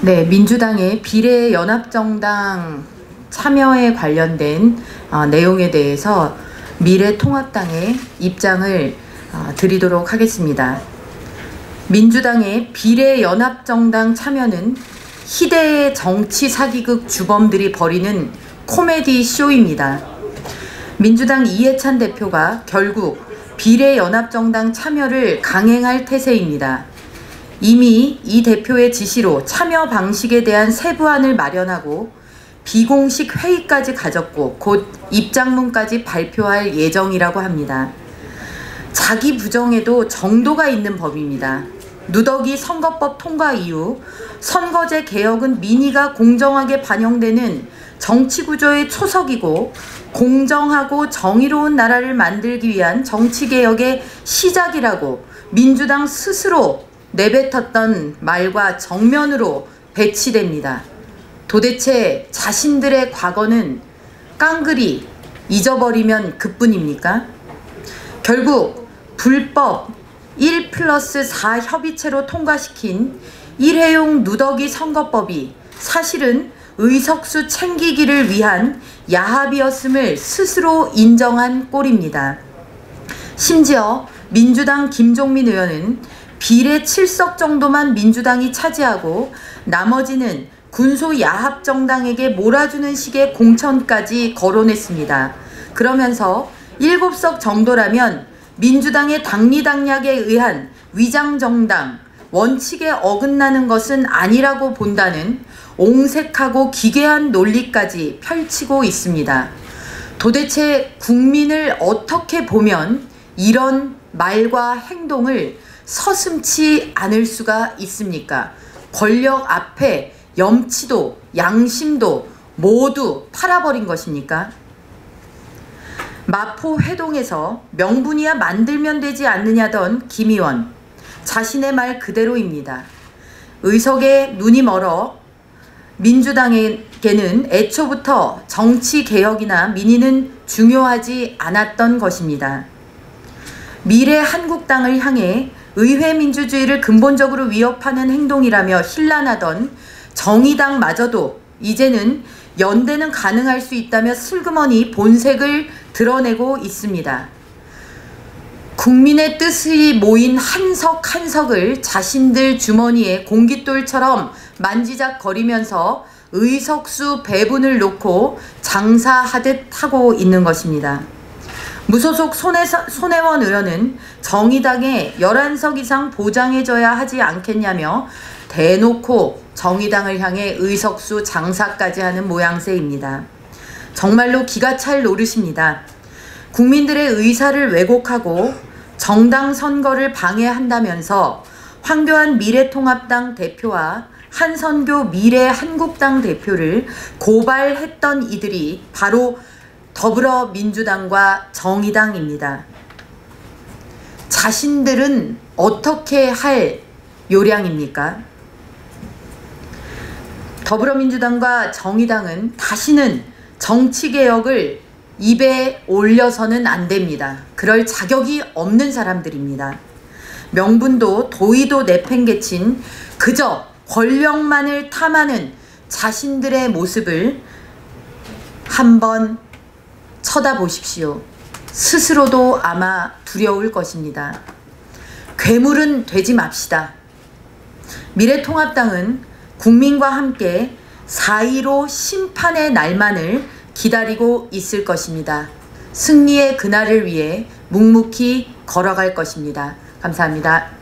네, 민주당의 비례 연합정당 참여에 관련된 어, 내용에 대해서 미래통합당의 입장을 어, 드리도록 하겠습니다. 민주당의 비례 연합정당 참여는 희대의 정치 사기극 주범들이 벌이는 코미디 쇼입니다. 민주당 이해찬 대표가 결국 비례 연합정당 참여를 강행할 태세입니다. 이미 이 대표의 지시로 참여 방식에 대한 세부안을 마련하고 비공식 회의까지 가졌고 곧 입장문까지 발표할 예정이라고 합니다. 자기 부정에도 정도가 있는 법입니다. 누더기 선거법 통과 이후 선거제 개혁은 민의가 공정하게 반영되는 정치 구조의 초석이고 공정하고 정의로운 나라를 만들기 위한 정치 개혁의 시작이라고 민주당 스스로 내뱉었던 말과 정면으로 배치됩니다. 도대체 자신들의 과거는 깡그리 잊어버리면 그뿐입니까? 결국 불법 1 플러스 4 협의체로 통과시킨 일회용 누더기 선거법이 사실은 의석수 챙기기를 위한 야합이었음을 스스로 인정한 꼴입니다. 심지어 민주당 김종민 의원은 비례 7석 정도만 민주당이 차지하고 나머지는 군소 야합 정당에게 몰아주는 식의 공천까지 거론했습니다. 그러면서 7석 정도라면 민주당의 당리당략에 의한 위장정당, 원칙에 어긋나는 것은 아니라고 본다는 옹색하고 기괴한 논리까지 펼치고 있습니다. 도대체 국민을 어떻게 보면 이런 말과 행동을 서슴치 않을 수가 있습니까? 권력 앞에 염치도 양심도 모두 팔아버린 것입니까? 마포 회동에서 명분이야 만들면 되지 않느냐던 김의원 자신의 말 그대로입니다. 의석에 눈이 멀어 민주당에게는 애초부터 정치 개혁이나 민의는 중요하지 않았던 것입니다. 미래 한국당을 향해 의회 민주주의를 근본적으로 위협하는 행동이라며 힐난하던 정의당마저도 이제는 연대는 가능할 수 있다며 슬그머니 본색을 드러내고 있습니다. 국민의 뜻이 모인 한석 한석을 자신들 주머니에 공깃돌처럼 만지작거리면서 의석수 배분을 놓고 장사하듯 하고 있는 것입니다. 무소속 손혜, 손혜원 의원은 정의당에 11석 이상 보장해줘야 하지 않겠냐며 대놓고 정의당을 향해 의석수 장사까지 하는 모양새입니다. 정말로 기가 찰 노릇입니다. 국민들의 의사를 왜곡하고 정당 선거를 방해한다면서 황교안 미래통합당 대표와 한선교 미래한국당 대표를 고발했던 이들이 바로 더불어민주당과 정의당입니다. 자신들은 어떻게 할 요량입니까? 더불어민주당과 정의당은 다시는 정치개혁을 입에 올려서는 안 됩니다. 그럴 자격이 없는 사람들입니다. 명분도 도의도 내팽개친 그저 권력만을 탐하는 자신들의 모습을 한번 쳐다보십시오. 스스로도 아마 두려울 것입니다. 괴물은 되지 맙시다. 미래통합당은 국민과 함께 4.15 심판의 날만을 기다리고 있을 것입니다. 승리의 그날을 위해 묵묵히 걸어갈 것입니다. 감사합니다.